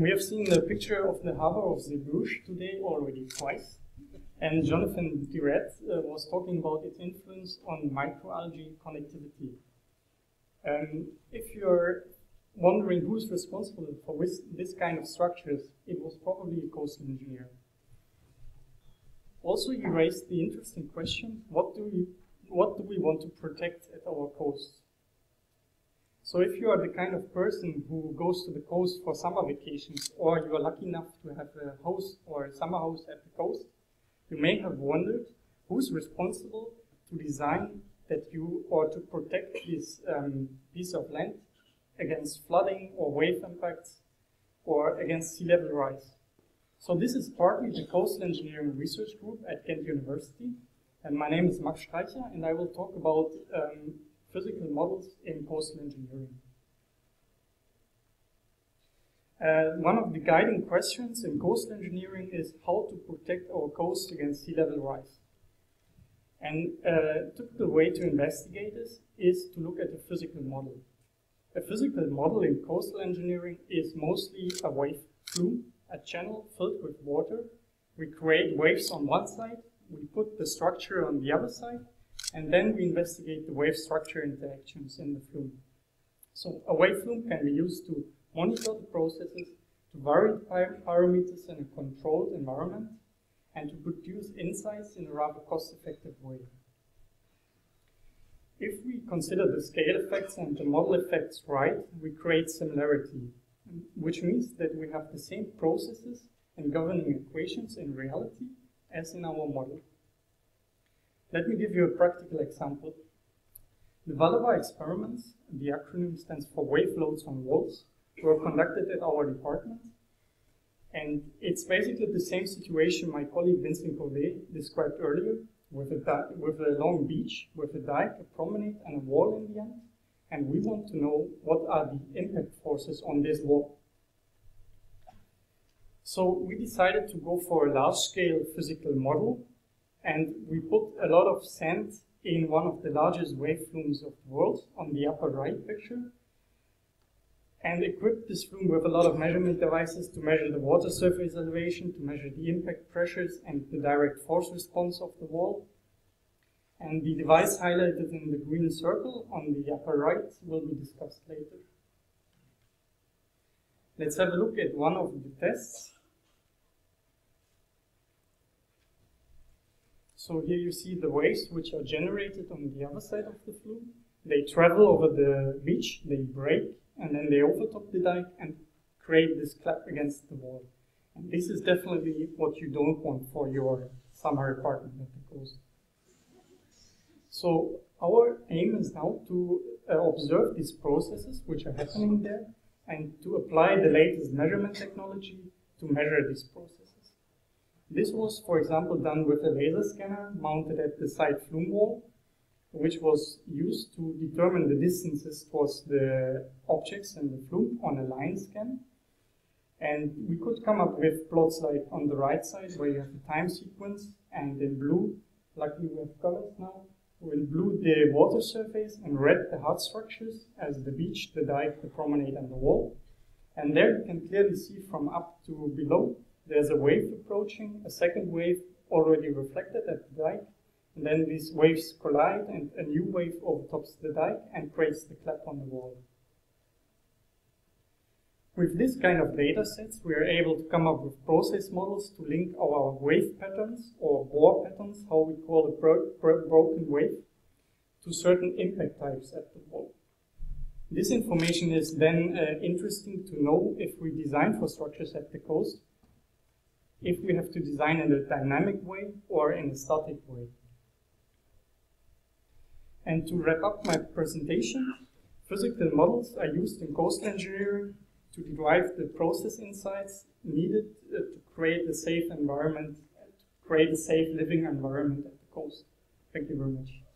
We have seen the picture of the harbor of Zeebrugge today already twice. And Jonathan Dirett uh, was talking about its influence on microalgae connectivity. Um, if you're wondering who's responsible for this, this kind of structures, it was probably a coastal engineer. Also, you raised the interesting question, what do we, what do we want to protect at our coast? So if you are the kind of person who goes to the coast for summer vacations, or you are lucky enough to have a house or a summer house at the coast, you may have wondered who's responsible to design that you, or to protect this um, piece of land against flooding or wave impacts or against sea level rise. So this is partly the Coastal Engineering Research Group at Ghent University. And my name is Max Streicher, and I will talk about um, physical models in coastal engineering. Uh, one of the guiding questions in coastal engineering is how to protect our coast against sea level rise. And uh, typical way to investigate this is to look at a physical model. A physical model in coastal engineering is mostly a wave flume, a channel filled with water. We create waves on one side, we put the structure on the other side, and then we investigate the wave structure interactions in the flume. So a wave flume can be used to monitor the processes, to vary parameters in a controlled environment, and to produce insights in a rather cost-effective way. If we consider the scale effects and the model effects right, we create similarity, which means that we have the same processes and governing equations in reality as in our model. Let me give you a practical example. The WALOWA experiments, the acronym stands for wave loads on walls, were conducted at our department. And it's basically the same situation my colleague Vincent Covet described earlier, with a, with a long beach, with a dike, a promenade, and a wall in the end. And we want to know what are the impact forces on this wall. So we decided to go for a large-scale physical model, and we put a lot of sand in one of the largest wave flumes of the world on the upper right picture, and equipped this flume with a lot of measurement devices to measure the water surface elevation, to measure the impact pressures and the direct force response of the wall. And the device highlighted in the green circle on the upper right will be discussed later. Let's have a look at one of the tests. So here you see the waves which are generated on the other side of the flume. They travel over the beach, they break, and then they overtop the dike and create this clap against the wall. And this is definitely what you don't want for your summer apartment at the coast. So our aim is now to uh, observe these processes which are happening there and to apply the latest measurement technology to measure these processes. This was, for example, done with a laser scanner mounted at the side flume wall which was used to determine the distances towards the objects in the flume on a line scan. And we could come up with plots like on the right side where you have a time sequence and in blue, luckily we have colors now, in blue the water surface and red the hard structures as the beach, the dike, the promenade and the wall. And there you can clearly see from up to below there's a wave approaching, a second wave already reflected at the dike, and then these waves collide and a new wave overtops the dike and creates the clap on the wall. With this kind of data sets, we are able to come up with process models to link our wave patterns or bore patterns, how we call a bro bro broken wave, to certain impact types at the wall. This information is then uh, interesting to know if we design for structures at the coast, if we have to design in a dynamic way or in a static way. And to wrap up my presentation, physical models are used in coastal engineering to derive the process insights needed uh, to create a safe environment, to create a safe living environment at the coast. Thank you very much.